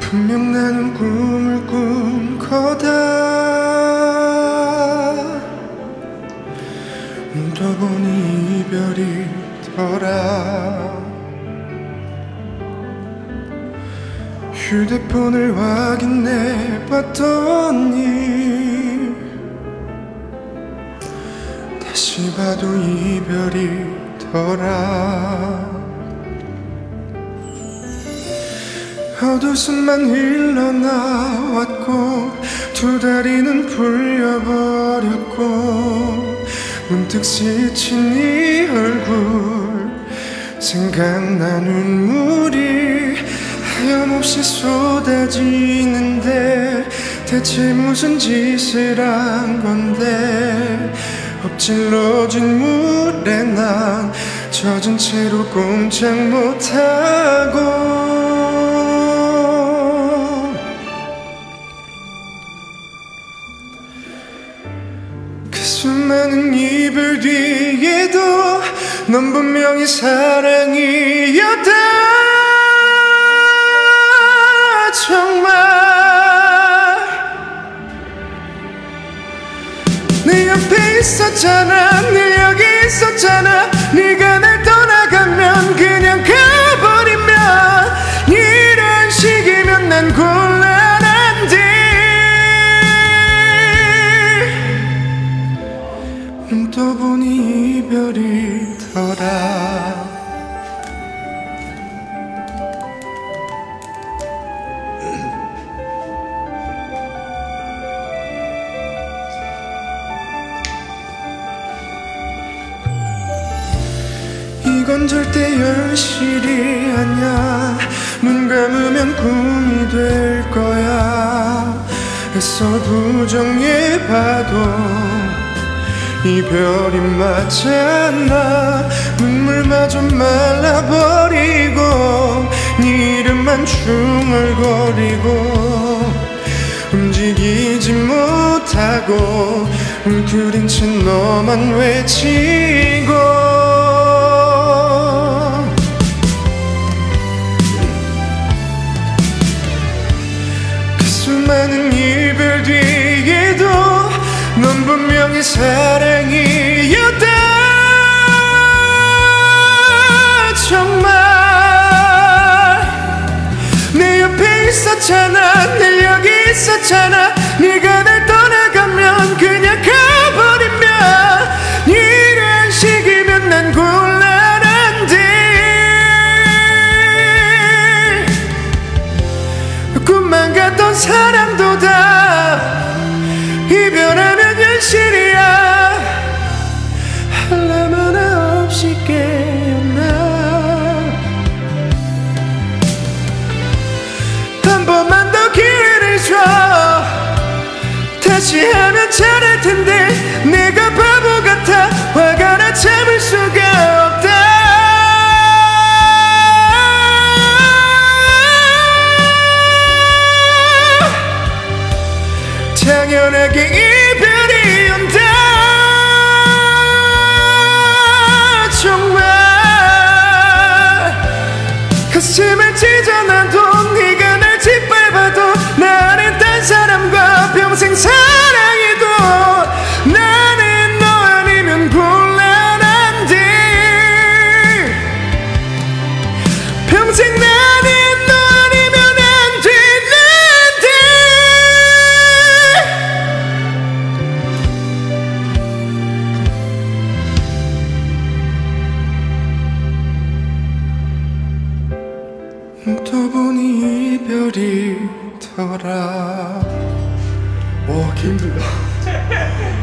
분명 나는 꿈을 꾼 거다. 떠보니 이별이더라 휴대폰을 확인해 봤더니 다시 봐도 이별이더라. 헛웃음만 흘러나왔고 두 다리는 풀려버렸고 문득 스친 네 얼굴 생각나 눈물이 하염없이 쏟아지는데 대체 무슨 짓을 한 건데? 엎질러진 물에 난 젖은 채로 꼼짝 못하고 그 수많은 이별 뒤에도 넌 분명히 사랑이었 옆에 있었잖아. 네 여기 있었잖아. 네가 날 떠나가면 그냥 가버리면 이런 식이면 난 곤란한데. 눈 떠보니 이별이더라 건 절대 현실이 아니야. 눈 감으면 꿈이 될 거야. 애써 부정해봐도 이별이 맞잖아. 눈물마저 말라버리고 네 이름만 중얼거리고 움직이지 못하고 웅크린 채 너만 외치고 사랑이었다 정말 내 옆에 있었잖아 내 여기 있었잖아. 네가 날 떠나가면 그냥 가버리면 이런 식이면 난 곤란한데. 꿈만 같던 사랑도 다 이별하 gonna get you 훑어보니 이별이더라. 와 힘들다.